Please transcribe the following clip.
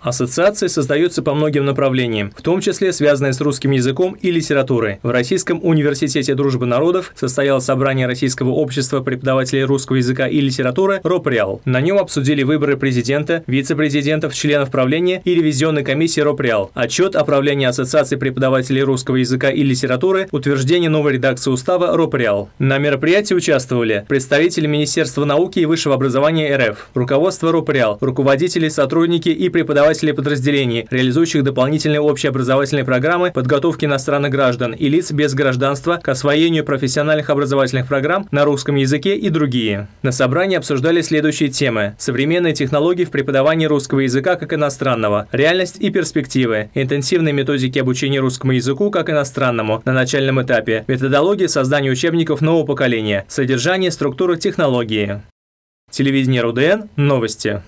Ассоциации создаются по многим направлениям, в том числе связанные с русским языком и литературой. В Российском университете дружбы народов состоялось собрание Российского общества преподавателей русского языка и литературы РОПРИАЛ. На нем обсудили выборы президента, вице-президентов, членов правления и ревизионной комиссии РОПРИАЛ, отчет о правлении Ассоциации преподавателей русского языка и литературы, утверждение новой редакции устава РОПРИАЛ. На мероприятии участвовали представители Министерства науки и высшего образования РФ, руководство РОПРИАЛ, руководители, сотрудники и преподаватели преподавателей подразделений, реализующих дополнительные общеобразовательные программы подготовки иностранных граждан и лиц без гражданства к освоению профессиональных образовательных программ на русском языке и другие. На собрании обсуждали следующие темы. Современные технологии в преподавании русского языка как иностранного, реальность и перспективы, интенсивные методики обучения русскому языку как иностранному на начальном этапе, методология создания учебников нового поколения, содержание, структура, технологии. Телевидение РУДН. Новости.